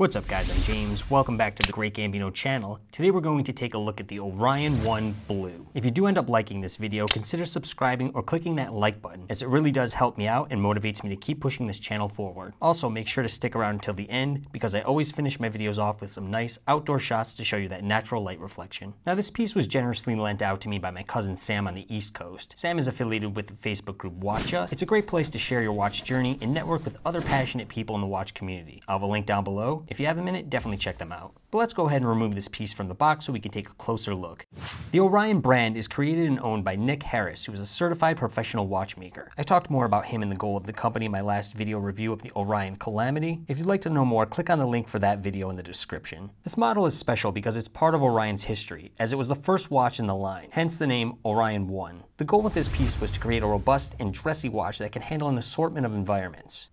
What's up guys, I'm James. Welcome back to the Great Gambino channel. Today we're going to take a look at the Orion 1 Blue. If you do end up liking this video, consider subscribing or clicking that like button as it really does help me out and motivates me to keep pushing this channel forward. Also make sure to stick around until the end because I always finish my videos off with some nice outdoor shots to show you that natural light reflection. Now this piece was generously lent out to me by my cousin Sam on the East Coast. Sam is affiliated with the Facebook group Watcha. It's a great place to share your watch journey and network with other passionate people in the watch community. I'll have a link down below. If you have a minute, definitely check them out. But let's go ahead and remove this piece from the box so we can take a closer look. The Orion brand is created and owned by Nick Harris, who is a certified professional watchmaker. I talked more about him and the goal of the company in my last video review of the Orion Calamity. If you'd like to know more, click on the link for that video in the description. This model is special because it's part of Orion's history, as it was the first watch in the line, hence the name Orion 1. The goal with this piece was to create a robust and dressy watch that can handle an assortment of environments.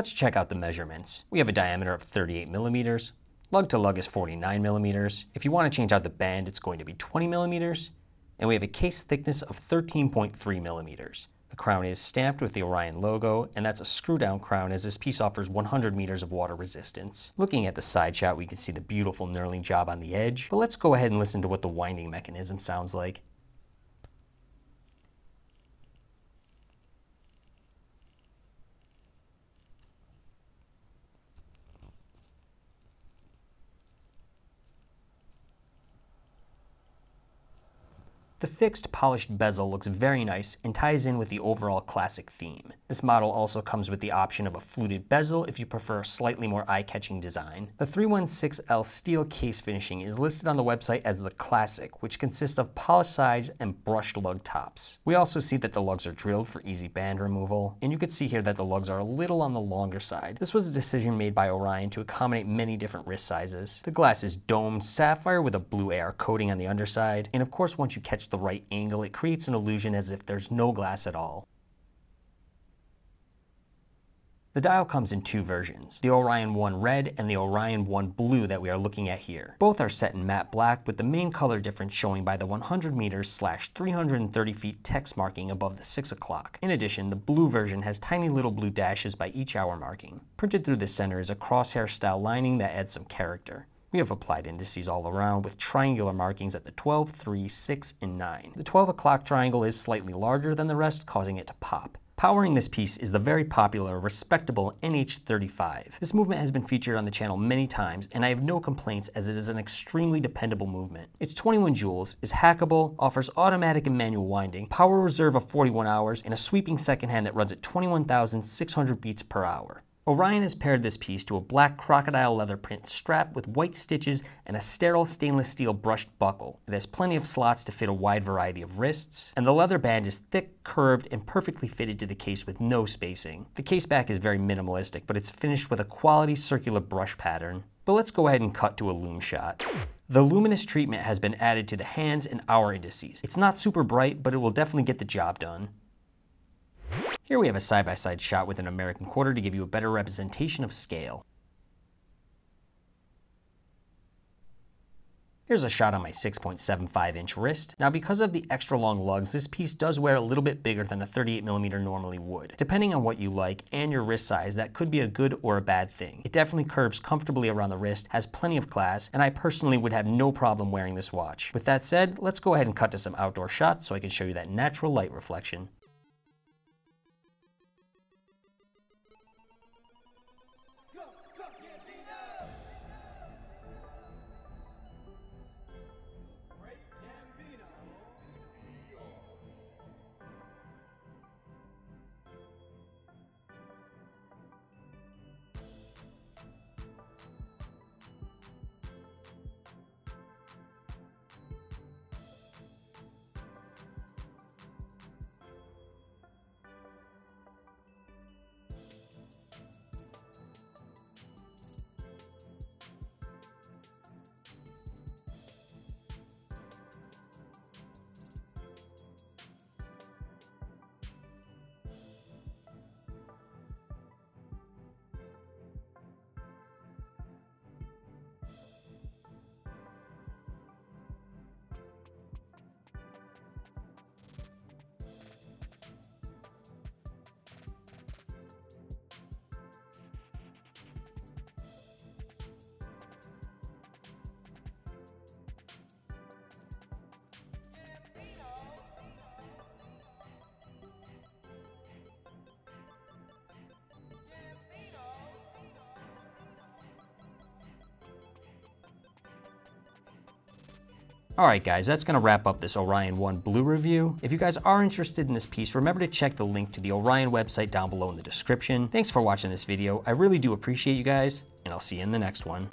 Let's check out the measurements. We have a diameter of 38 millimeters. Lug to lug is 49 millimeters. If you want to change out the band, it's going to be 20 millimeters. And we have a case thickness of 13.3 millimeters. The crown is stamped with the Orion logo, and that's a screw down crown as this piece offers 100 meters of water resistance. Looking at the side shot, we can see the beautiful knurling job on the edge, but let's go ahead and listen to what the winding mechanism sounds like. The fixed polished bezel looks very nice and ties in with the overall classic theme. This model also comes with the option of a fluted bezel if you prefer a slightly more eye-catching design. The 316L steel case finishing is listed on the website as the Classic, which consists of polished sides and brushed lug tops. We also see that the lugs are drilled for easy band removal, and you can see here that the lugs are a little on the longer side. This was a decision made by Orion to accommodate many different wrist sizes. The glass is domed sapphire with a blue AR coating on the underside, and of course once you catch the right angle, it creates an illusion as if there's no glass at all. The dial comes in two versions, the Orion 1 Red and the Orion 1 Blue that we are looking at here. Both are set in matte black with the main color difference showing by the 100 meters slash 330 feet text marking above the 6 o'clock. In addition, the blue version has tiny little blue dashes by each hour marking. Printed through the center is a crosshair style lining that adds some character. We have applied indices all around with triangular markings at the 12, 3, 6, and 9. The 12 o'clock triangle is slightly larger than the rest, causing it to pop. Powering this piece is the very popular, respectable NH35. This movement has been featured on the channel many times, and I have no complaints as it is an extremely dependable movement. It's 21 jewels, is hackable, offers automatic and manual winding, power reserve of 41 hours, and a sweeping second hand that runs at 21,600 beats per hour. Orion has paired this piece to a black crocodile leather print strap with white stitches and a sterile stainless steel brushed buckle. It has plenty of slots to fit a wide variety of wrists, and the leather band is thick, curved, and perfectly fitted to the case with no spacing. The case back is very minimalistic, but it's finished with a quality circular brush pattern. But let's go ahead and cut to a lume shot. The luminous treatment has been added to the hands and hour indices. It's not super bright, but it will definitely get the job done. Here we have a side-by-side -side shot with an American quarter to give you a better representation of scale. Here's a shot on my 6.75 inch wrist. Now because of the extra long lugs, this piece does wear a little bit bigger than a 38mm normally would. Depending on what you like and your wrist size, that could be a good or a bad thing. It definitely curves comfortably around the wrist, has plenty of class, and I personally would have no problem wearing this watch. With that said, let's go ahead and cut to some outdoor shots so I can show you that natural light reflection. Alright guys, that's going to wrap up this Orion 1 Blue review. If you guys are interested in this piece, remember to check the link to the Orion website down below in the description. Thanks for watching this video. I really do appreciate you guys, and I'll see you in the next one.